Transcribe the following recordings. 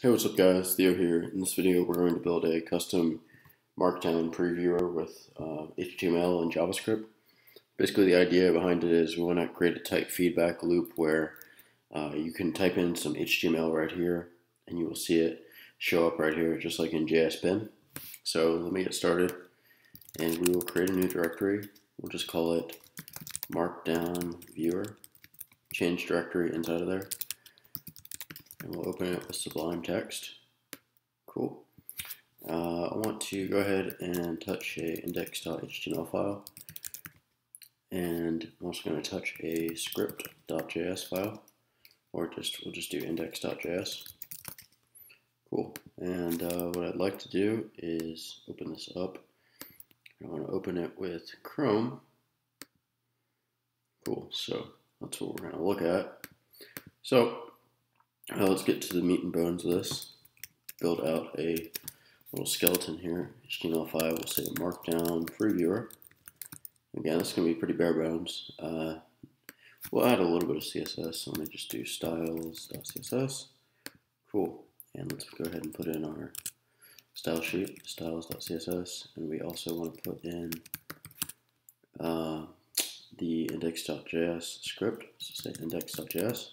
Hey, what's up guys? Theo here. In this video, we're going to build a custom Markdown previewer with uh, HTML and JavaScript. Basically, the idea behind it is we want to create a type feedback loop where uh, you can type in some HTML right here, and you will see it show up right here, just like in JSBin. So let me get started, and we will create a new directory. We'll just call it Markdown Viewer. Change directory inside of there and we'll open it with Sublime Text. Cool. Uh, I want to go ahead and touch a index.html file, and I'm also going to touch a script.js file, or just we'll just do index.js. Cool. And uh, what I'd like to do is open this up. I want to open it with Chrome. Cool. So that's what we're going to look at. So now let's get to the meat and bones of this. Build out a little skeleton here. HTML5 we'll say markdown previewer. Again, it's going to be pretty bare bones. Uh, we'll add a little bit of CSS. Let me just do styles.css. Cool. And let's go ahead and put in our style sheet, styles.css. And we also want to put in uh, the index.js script. So say index.js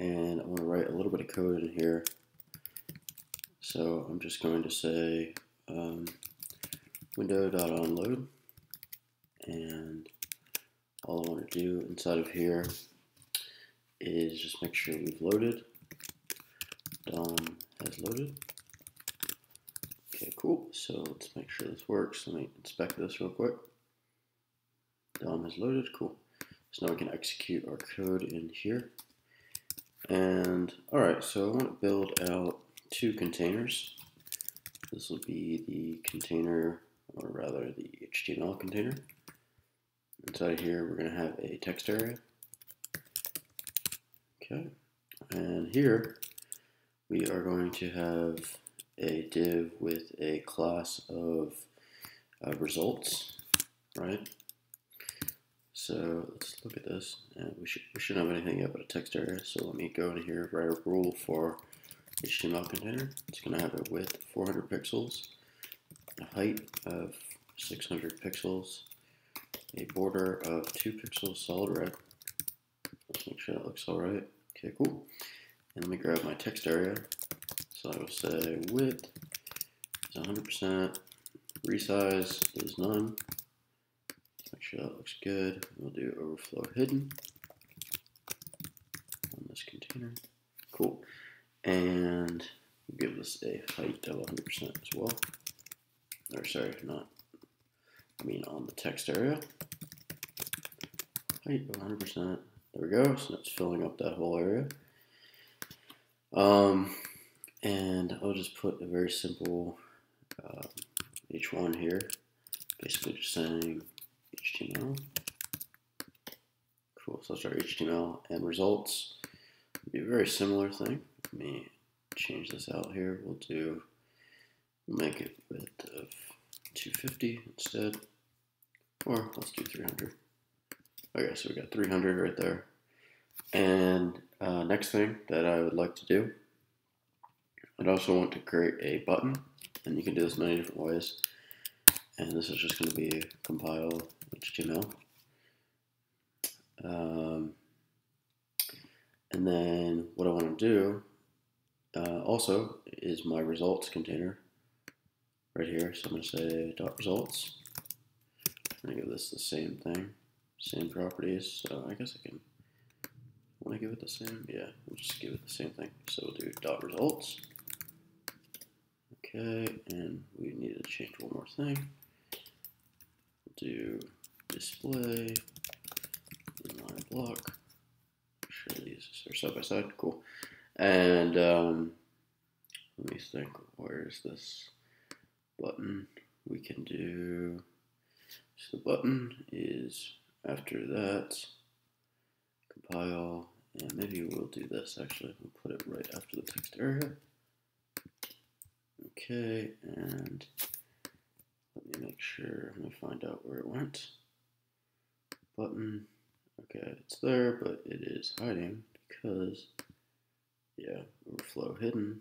and I want to write a little bit of code in here. So I'm just going to say um, window.onload and all I want to do inside of here is just make sure we've loaded. DOM has loaded. Okay, cool. So let's make sure this works. Let me inspect this real quick. DOM has loaded. Cool. So now we can execute our code in here. And all right, so I want to build out two containers. This will be the container, or rather the HTML container. Inside here, we're going to have a text area. Okay, and here we are going to have a div with a class of uh, results, right? So let's look at this. And we, should, we shouldn't have anything yet but a text area. So let me go in here, write a rule for HTML container. It's going to have a width of 400 pixels, a height of 600 pixels, a border of 2 pixels solid red. Let's make sure that looks alright. Okay, cool. And let me grab my text area. So I will say width is 100%, resize is none, sure that looks good. We'll do overflow hidden on this container. Cool. And we'll give this a height of 100% as well. Or sorry, not, I mean on the text area. Height of 100%. There we go. So that's filling up that whole area. Um, and I'll just put a very simple uh, H1 here. Basically just saying HTML. Cool, so that's our HTML and results. It'll be a very similar thing. Let me change this out here. We'll do, make it width of 250 instead. Or let's do 300. Okay, so we got 300 right there. And uh, next thing that I would like to do, I'd also want to create a button. And you can do this many different ways. And this is just going to be compile HTML. Um, and then what I want to do uh, also is my results container right here. So I'm going to say dot results. I'm going to give this the same thing, same properties. So I guess I can, want to give it the same? Yeah, we'll just give it the same thing. So we'll do dot results. Okay, and we need to change one more thing. We'll do display inline block. Sure these are side by side. Cool. And um, let me think. Where is this button? We can do. So the button is after that. Compile, and maybe we'll do this actually. We'll put it right after the text area. Okay, and let me make sure. I'm gonna find out where it went button. Okay, it's there, but it is hiding because, yeah, overflow hidden.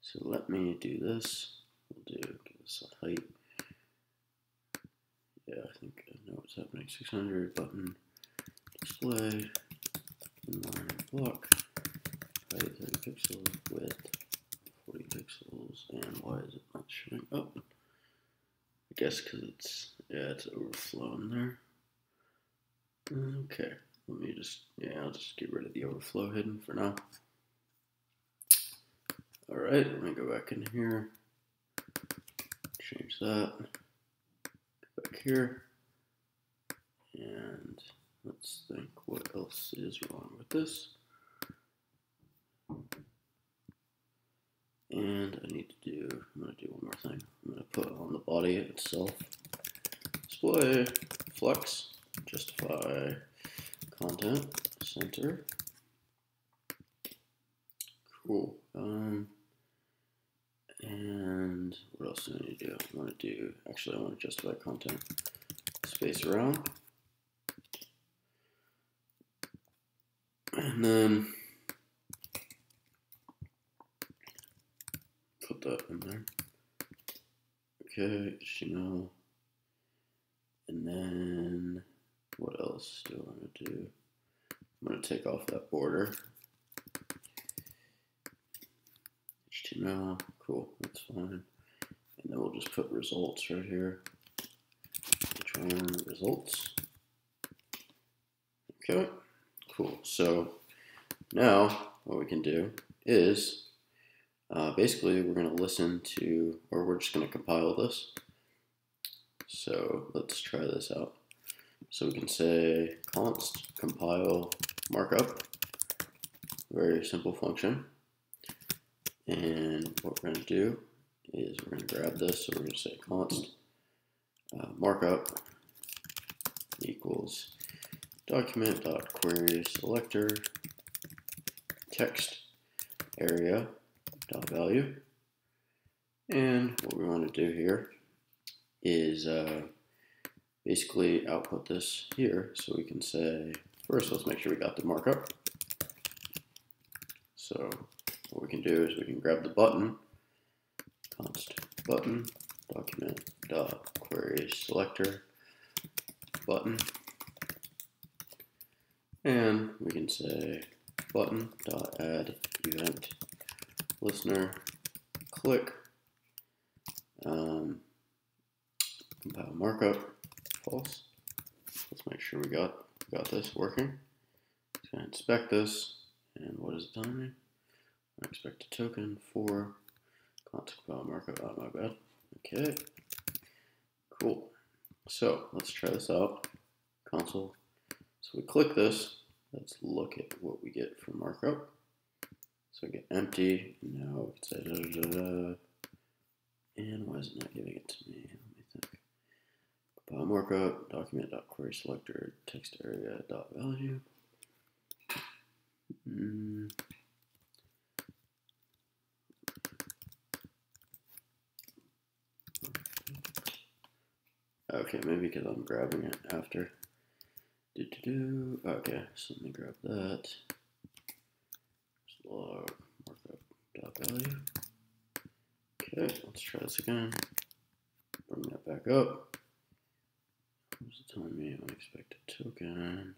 So let me do this. We'll do give this a height. Yeah, I think I know what's happening. 600 button display inline block height 30 pixels width 40 pixels and why is it not showing up? I guess because it's yeah it's overflowing there. Okay, let me just yeah I'll just get rid of the overflow hidden for now. All right, let me go back in here, change that, go back here, and let's think what else is wrong with this. And I need to do, I'm to do one more thing. I'm to put on the body itself, display, flex, justify, content, center. Cool. Um, and what else do I need to do? I want to do, actually I want to justify content space around. And then put that in there. Okay, HTML. And then what else do I want to do? I'm going to take off that border. HTML, cool, that's fine. And then we'll just put results right here. H1 results. Okay, cool. So now what we can do is uh, basically we're going to listen to, or we're just going to compile this. So let's try this out. So we can say const compile markup, very simple function. And what we're going to do is we're going to grab this, so we're going to say const uh, markup equals document dot query selector text area dot value. And what we want to do here is uh, basically output this here. So we can say, first let's make sure we got the markup. So what we can do is we can grab the button, const button, document dot query selector button, and we can say button dot add event listener click um, compile markup false. Let's make sure we got got this working. Let's gonna inspect this, and what is it telling me? I expect a token for file markup. Oh, my bad. Okay, cool. So let's try this out. Console. So we click this. Let's look at what we get from markup. So I get empty. Now we can da da da da. And why is it not giving it to me? Compile markup, document dot query selector, text area dot value. Mm. Okay, maybe because I'm grabbing it after. Do do do. Okay, so let me grab that. Markup dot value. Okay, let's try this again. Bring that back up. Telling me? Unexpected token.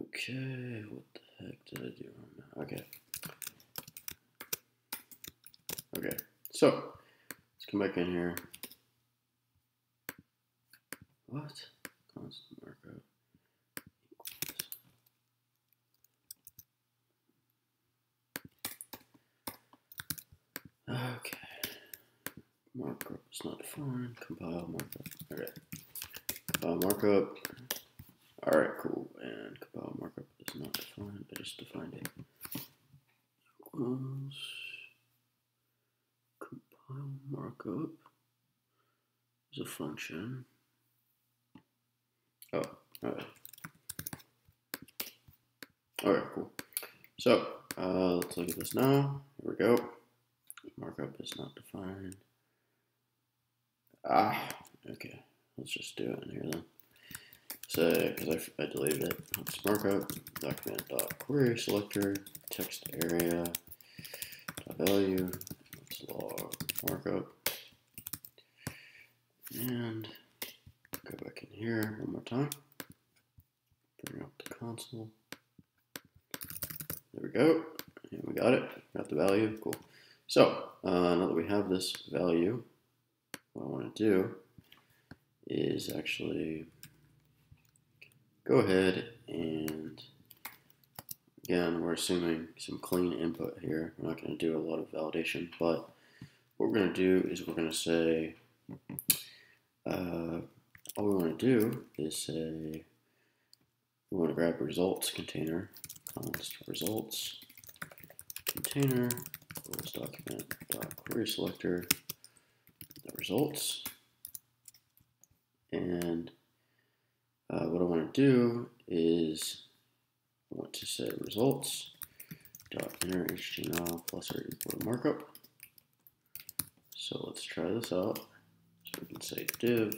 Okay, what the heck did I do now? Okay. Okay, so let's come back in here. What? Constant markup Okay. Markup is not defined. Compile markup. Okay. Compile markup. Alright, cool. And compile markup is not defined. I just defined it. Equals compile markup is a function. Oh, alright. Alright, cool. So, uh, let's look at this now. Here we go. Markup is not defined. Ah, okay. Let's just do it in here then. So, because I, I deleted it, let's markup, document dot query selector, text area, dot value, let's log markup, and go back in here one more time, bring up the console, there we go, and we got it, got the value, cool. So, uh, now that we have this value, what I want to do is actually go ahead and again, we're assuming some clean input here. We're not going to do a lot of validation, but what we're going to do is we're going to say, uh, all we want to do is say, we want to grab results container, const results container, rules document dot query selector, the results, and uh, what I want to do is I want to say results dot inner HTML plus or to markup. So let's try this out. So we can say div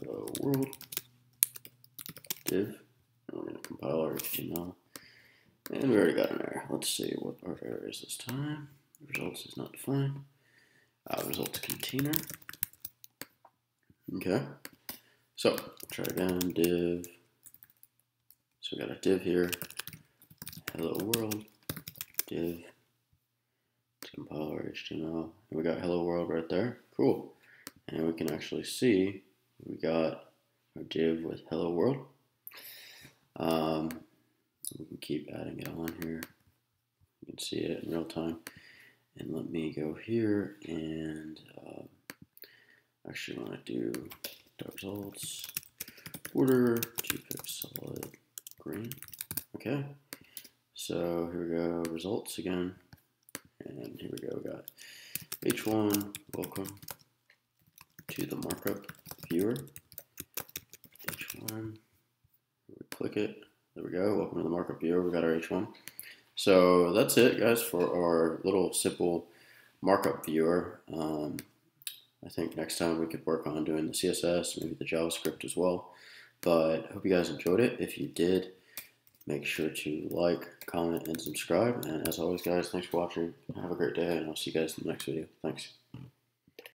hello world div. And we're going to compile our HTML. And we already got an error. Let's see what our error is this time. Results is not defined. Uh, results container. Okay. So try again, div. So we got a div here. Hello world, div. Let's compile our HTML. And we got hello world right there. Cool. And we can actually see we got our div with hello world. Um, we can keep adding it on here. You can see it in real time. And let me go here and uh, actually want to do results order to pick solid green. Okay, so here we go, results again, and here we go, we got h1, welcome to the markup viewer, h1, we click it, there we go, welcome to the markup viewer, we got our h1. So that's it guys for our little simple markup viewer. Um, I think next time we could work on doing the CSS, maybe the JavaScript as well. But hope you guys enjoyed it. If you did, make sure to like, comment, and subscribe. And as always, guys, thanks for watching. Have a great day, and I'll see you guys in the next video. Thanks.